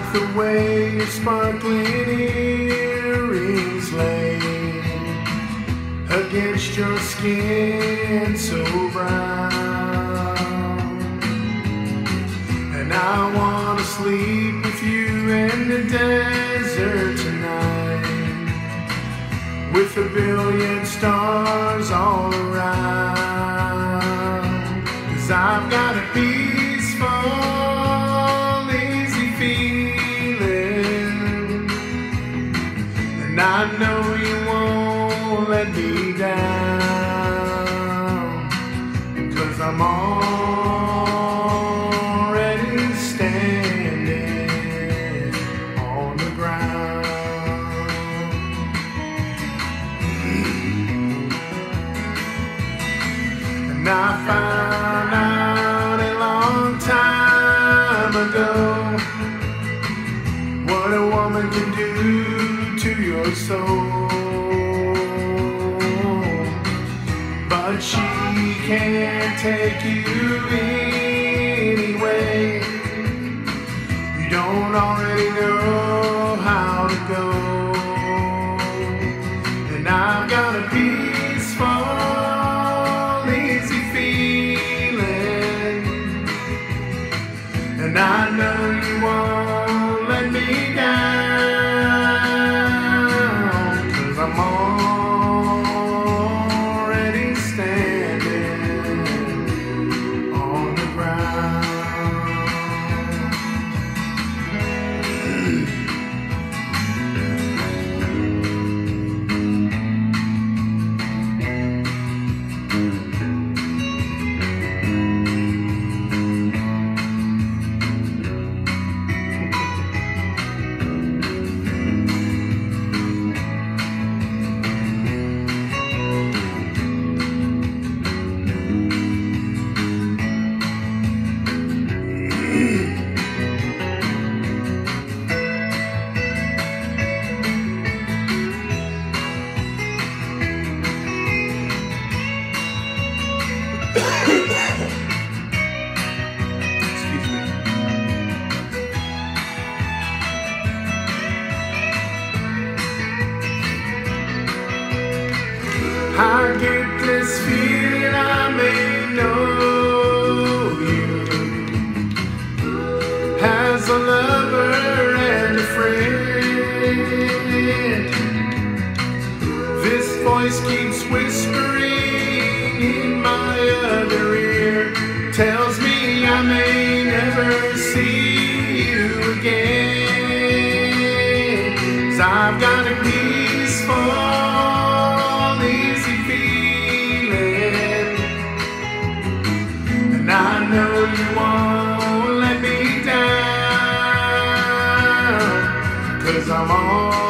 Like the way your sparkling earrings lay against your skin so brown. And I wanna sleep with you in the desert tonight with a billion stars all around. Cause I've got a And I know you won't let me down. Cause I'm already standing on the ground. And I found out a long time ago what a woman can do your soul. But she can't take you anyway. You don't already know how to go. And I've got a peaceful, easy feeling. And I know you won't let me down. I get this feeling I may know you as a lover and a friend. This voice keeps whispering down.